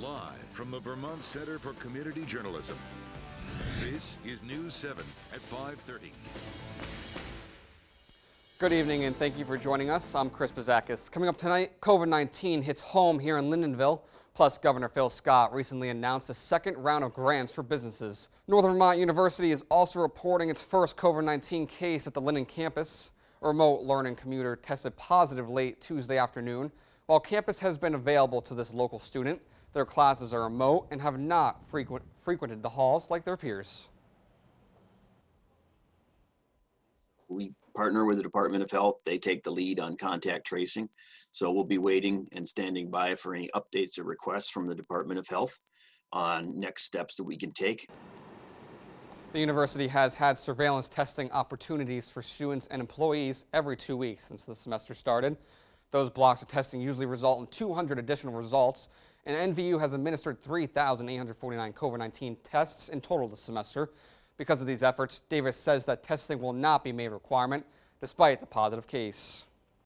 Live from the Vermont Center for Community Journalism. This is News 7 at 530. Good evening and thank you for joining us. I'm Chris Bazakis. Coming up tonight, COVID-19 hits home here in Lyndonville. Plus, Governor Phil Scott recently announced a second round of grants for businesses. Northern Vermont University is also reporting its first COVID-19 case at the Lyndon campus. A remote learning commuter tested positive late Tuesday afternoon. While campus has been available to this local student, their classes are remote and have not frequent, frequented the halls like their peers. we partner with the Department of Health. They take the lead on contact tracing. So we'll be waiting and standing by for any updates or requests from the Department of Health on next steps that we can take. The university has had surveillance testing opportunities for students and employees every two weeks since the semester started. Those blocks of testing usually result in 200 additional results, and NVU has administered 3,849 COVID-19 tests in total this semester. Because of these efforts, Davis says that testing will not be made a requirement despite the positive case.